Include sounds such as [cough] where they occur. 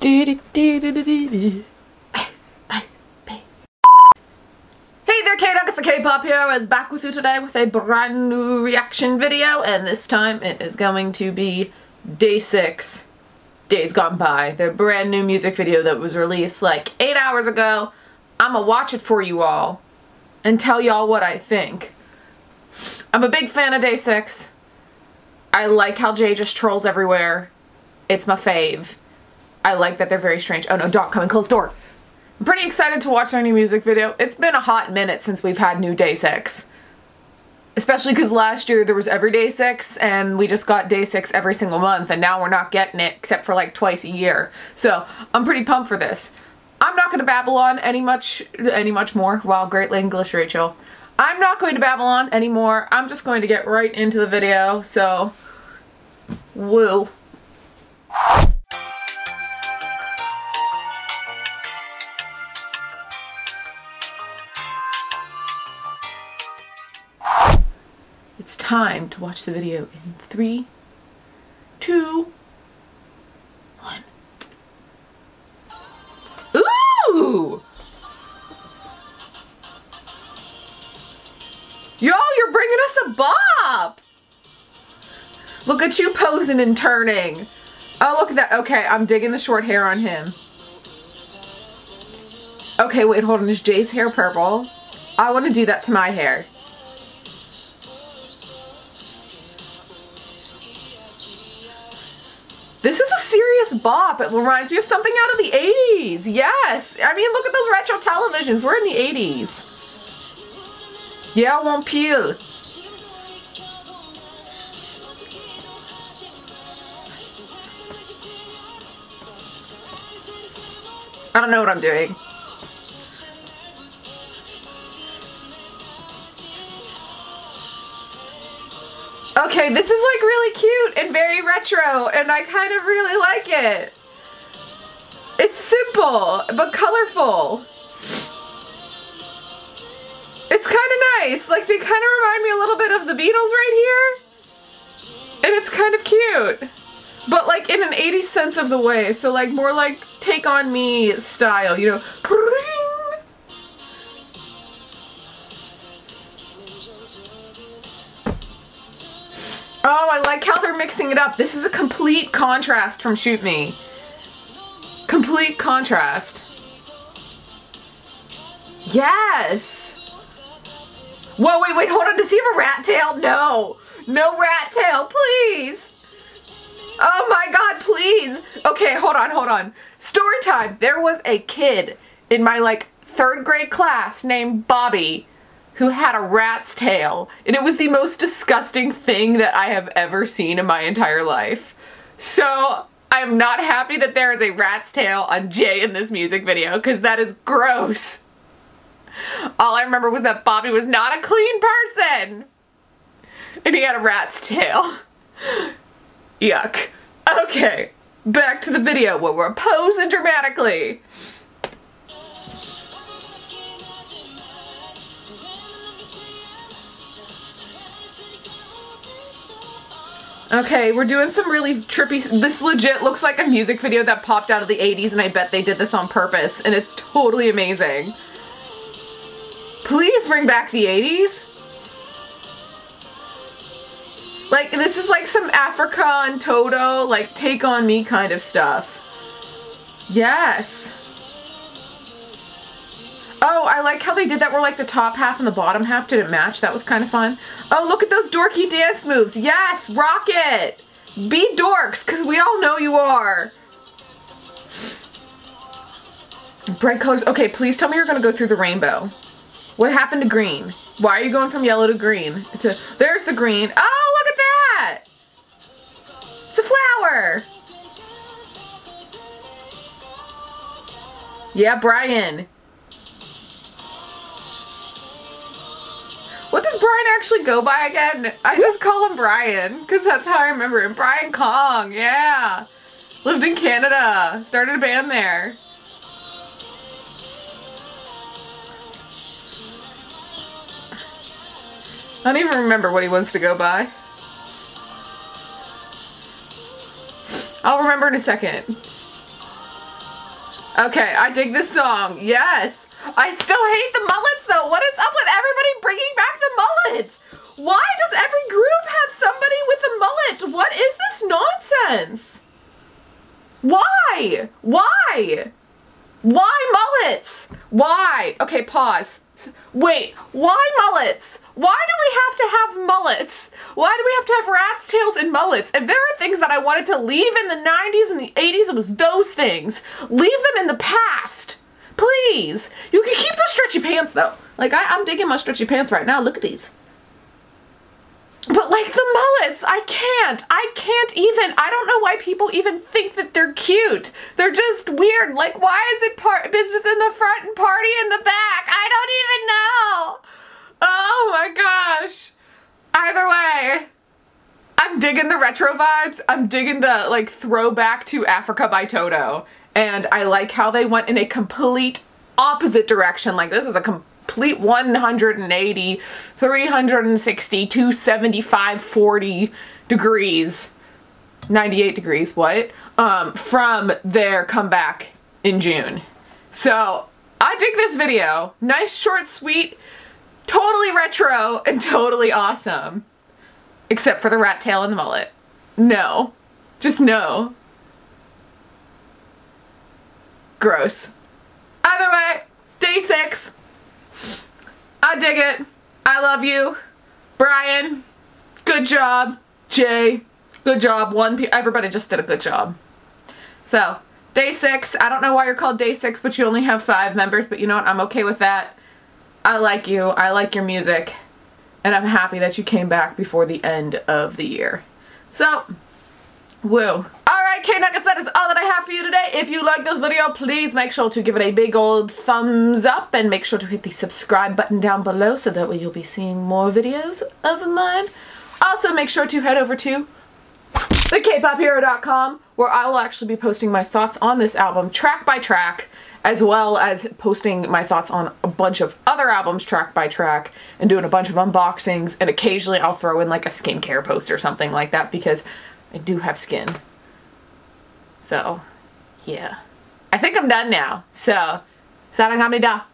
Hey there K-Duck, it's the K-Pop Hero is back with you today with a brand new reaction video and this time it is going to be Day 6 Days Gone By, the brand new music video that was released like 8 hours ago. I'm gonna watch it for you all and tell y'all what I think. I'm a big fan of Day 6. I like how Jae just trolls everywhere. It's my fave. I like that they're very strange. Oh no, dog coming, close door. I'm pretty excited to watch their new music video. It's been a hot minute since we've had new Day 6. Especially because last year there was every Day 6 and we just got Day 6 every single month and now we're not getting it except for like twice a year. So I'm pretty pumped for this. I'm not going to babble on any much, any much more. Wow, great English, Rachel. I'm not going to babble on anymore. I'm just going to get right into the video. So, woo. Time to watch the video in three, two, one. Ooh! Yo, you're bringing us a bop! Look at you posing and turning. Oh, look at that. Okay, I'm digging the short hair on him. Okay, wait, hold on. Is Jae's hair purple? I want to do that to my hair. This is a serious bop. It reminds me of something out of the 80s. Yes. I mean, look at those retro televisions. We're in the 80s. Yeah, Wonpil. I don't know what I'm doing. Okay, this is like really cute and very retro and I kind of really like it. It's simple but colorful. It's kind of nice. Like they kind of remind me a little bit of the Beatles right here. And it's kind of cute. But like in an 80s sense of the way. So like more like take on me style, you know. I like how they're mixing it up. This is a complete contrast from Shoot Me. Complete contrast. Yes! Whoa, wait, wait, hold on. Does he have a rat tail? No. No rat tail, please. Oh my god, please. Okay, hold on, hold on. Story time. There was a kid in my, like, third grade class named Bobby who had a rat's tail. And it was the most disgusting thing that I have ever seen in my entire life. So I am not happy that there is a rat's tail on Jae in this music video because that is gross. All I remember was that Bobby was not a clean person. And he had a rat's tail. Yuck. Okay, back to the video where we're posing dramatically. Okay, we're doing some really trippy, this legit looks like a music video that popped out of the 80s and I bet they did this on purpose and it's totally amazing. Please bring back the 80s. Like, this is like some Africa and Toto, like, take on me kind of stuff. Yes. Oh, I like how they did that where like the top half and the bottom half didn't match. That was kind of fun. Oh, look at those dorky dance moves. Yes, rock it. Be dorks, because we all know you are. Bright colors. Okay, please tell me you're going to go through the rainbow. What happened to green? Why are you going from yellow to green? A, there's the green. Oh, look at that. It's a flower. Yeah, Brian. Brian actually go by again? I just call him Brian because that's how I remember him. Brian Kang, yeah. Lived in Canada. Started a band there. I don't even remember what he wants to go by. I'll remember in a second. Okay, I dig this song. Yes. I still hate the mullets though. What is up with everybody bringing back the mullet? Why does every group have somebody with a mullet? What is this nonsense? Why? Why? Why mullets? Why? Okay, pause. Wait, why mullets? Why do we have to have mullets? Why do we have to have rat's tails and mullets? If there are things that I wanted to leave in the 90s and the 80s, it was those things. Leave them in the past. Please. You can keep the stretchy pants though. Like, I, I'm digging my stretchy pants right now. Look at these. But like the mullets, I can't. I can't even. I don't know why people even think that they're cute. They're just weird. Like why is it part business in the front and party in the back? I don't even know. Oh my gosh. Either way, I'm digging the retro vibes. I'm digging the like throwback to Africa by Toto. And I like how they went in a complete opposite direction. Like this is a complete 180, 360, 275, 40 degrees, 98 degrees, what? Um, from their comeback in June. So I dig this video. Nice, short, sweet, totally retro, and [laughs] totally awesome. Except for the rat tail and the mullet. No. Just no. Gross. Either way, day six. I dig it. I love you. Brian, good job. Jae, good job. One, everybody just did a good job. So, day six. I don't know why you're called day six, but you only have five members, but you know what? I'm okay with that. I like you. I like your music. And I'm happy that you came back before the end of the year. So, woo. K-Nuggets, that is all that I have for you today. If you like this video, please make sure to give it a big old thumbs up and make sure to hit the subscribe button down below so that way you'll be seeing more videos of mine. Also, make sure to head over to thekpophero.com where I will actually be posting my thoughts on this album track by track as well as posting my thoughts on a bunch of other albums track by track and doing a bunch of unboxings and occasionally I'll throw in like a skincare post or something like that because I do have skin. So, yeah. I think I'm done now. So, sarang hamnida.